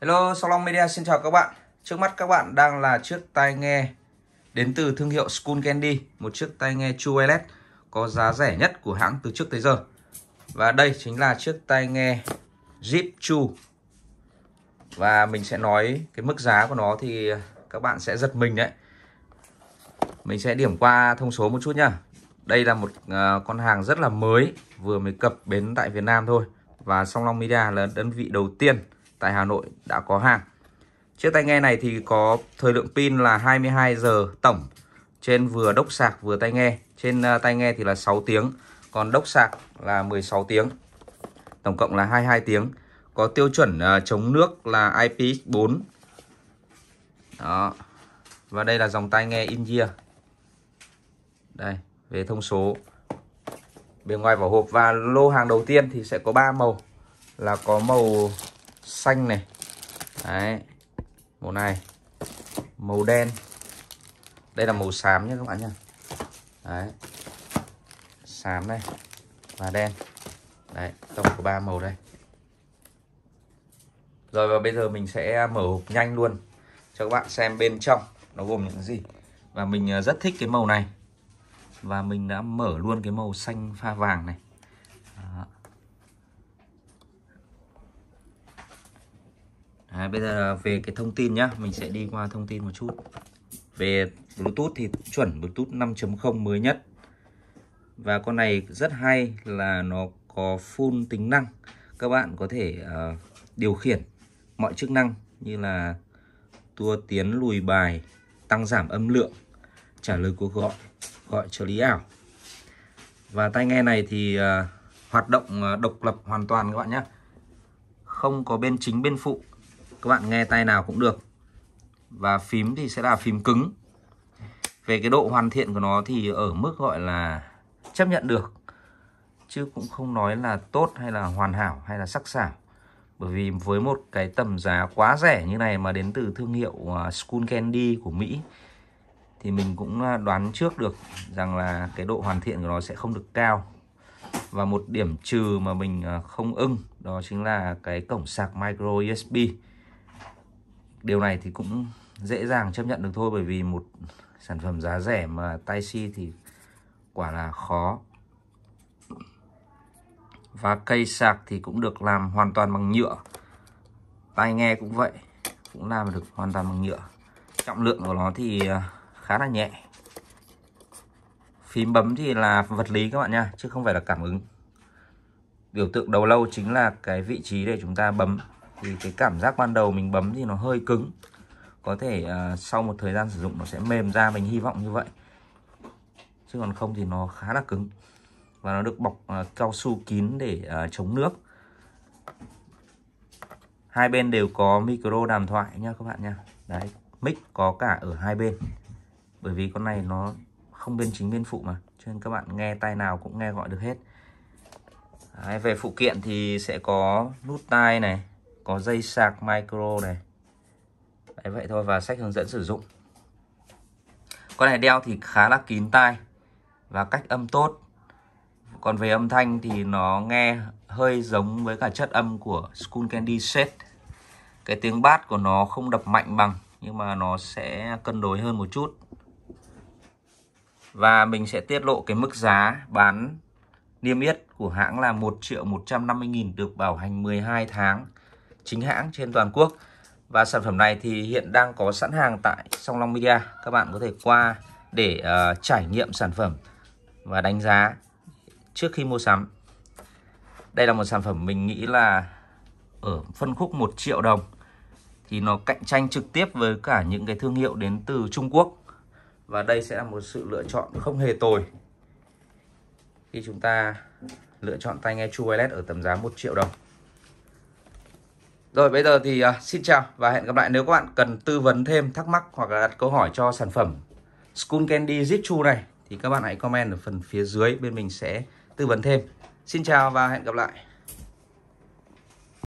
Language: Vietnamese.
Hello, Salon Media xin chào các bạn. Trước mắt các bạn đang là chiếc tai nghe đến từ thương hiệu School Candy, một chiếc tai nghe True Wireless có giá rẻ nhất của hãng từ trước tới giờ. Và đây chính là chiếc tai nghe Zip True. Và mình sẽ nói cái mức giá của nó thì các bạn sẽ giật mình đấy. Mình sẽ điểm qua thông số một chút nhá. Đây là một à, con hàng rất là mới, vừa mới cập bến tại Việt Nam thôi. Và Song Long Media là đơn vị đầu tiên tại Hà Nội đã có hàng. Chiếc tai nghe này thì có thời lượng pin là 22 giờ tổng trên vừa đốc sạc vừa tai nghe. Trên à, tai nghe thì là 6 tiếng, còn đốc sạc là 16 tiếng. Tổng cộng là 22 tiếng. Có tiêu chuẩn à, chống nước là IPX4. Đó. Và đây là dòng tai nghe in-ear. Đây, về thông số. Bề ngoài vỏ hộp và lô hàng đầu tiên thì sẽ có 3 màu. Là có màu xanh này. Đấy. Màu này. Màu đen. Đây là màu xám nhé các bạn nhé. Đấy. Xám này và đen. Đấy, tổng có ba màu đây. Rồi và bây giờ mình sẽ mở hộp nhanh luôn cho các bạn xem bên trong nó gồm những gì. Và mình ờ, rất thích cái màu này. Và mình đã mở luôn cái màu xanh pha vàng này. Đấy, bây giờ về cái thông tin nhá, mình sẽ đi qua thông tin một chút. Về Bluetooth thì chuẩn Bluetooth 5.0 mới nhất. Và con này rất hay là nó có full tính năng. Các bạn có thể uh, điều khiển mọi chức năng như là tua tiến lùi bài, tăng giảm âm lượng, trả lời cuộc gọi, gọi trợ lý ảo. Và tai nghe này thì uh, hoạt động uh, độc lập hoàn toàn các bạn nhé. Không có bên chính bên phụ. Các bạn nghe tay nào cũng được. Và phím thì sẽ là phím cứng. Về cái độ hoàn thiện của nó thì ở mức gọi là chấp nhận được. Chứ cũng không nói là tốt hay là hoàn hảo hay là sắc sảo. Bởi vì với một cái tầm giá quá rẻ như này mà đến từ thương hiệu à, School Candy của Mỹ, thì mình cũng à, đoán trước được rằng là cái độ hoàn thiện của nó sẽ không được cao. Và một điểm trừ mà mình à, không ưng, đó chính là cái cổng sạc micro USB. Điều này thì cũng dễ dàng chấp nhận được thôi, bởi vì một sản phẩm giá rẻ mà tai si thì quả là khó. Và cây sạc thì cũng được làm hoàn toàn bằng nhựa. Tai nghe cũng vậy, cũng làm được hoàn toàn bằng nhựa. Trọng lượng của nó thì à, khá là nhẹ. Phím bấm thì là vật lý các bạn nha, chứ không phải là cảm ứng. Biểu tượng đầu lâu chính là cái vị trí để chúng ta bấm thì cái cảm giác ban đầu mình bấm thì nó hơi cứng. Có thể uh, sau một thời gian sử dụng nó sẽ mềm ra mình hy vọng như vậy. Chứ còn không thì nó khá là cứng. Và nó được bọc uh, cao su kín để uh, chống nước. Hai bên đều có micro đàm thoại nha các bạn nha. Đấy mic có cả ở hai bên. Bởi vì con này nó không bên chính bên phụ mà cho nên các bạn nghe tay nào cũng nghe gọi được hết. Đấy, về phụ kiện thì sẽ có nút tai này có dây sạc micro này đấy, vậy thôi, và sách hướng dẫn sử dụng con này đeo thì khá là kín tai và cách âm tốt còn về âm thanh thì nó nghe hơi giống với cả chất âm của School Candy Set. Cái tiếng bass của nó không đập mạnh bằng, nhưng mà nó sẽ cân đối hơn một chút. Và mình sẽ tiết lộ cái mức giá bán niêm yết của hãng là 1 triệu 150 nghìn được bảo hành 12 tháng chính hãng trên toàn quốc. Và sản phẩm này thì hiện đang có sẵn hàng tại Song Long Media. Các bạn có thể qua để uh, trải nghiệm sản phẩm và đánh giá trước khi mua sắm. Đây là một sản phẩm mình nghĩ là ở phân khúc 1 triệu đồng thì nó cạnh tranh trực tiếp với cả những cái thương hiệu đến từ Trung Quốc. Và đây sẽ là một sự lựa chọn không hề tồi khi chúng ta lựa chọn tai nghe True Wireless ở tầm giá 1 triệu đồng. Rồi bây giờ thì uh, xin chào và hẹn gặp lại nếu các bạn cần tư vấn thêm thắc mắc hoặc là đặt câu hỏi cho sản phẩm School Candy Zichu này thì các bạn hãy comment ở phần phía dưới bên mình sẽ tư vấn thêm. Xin chào và hẹn gặp lại.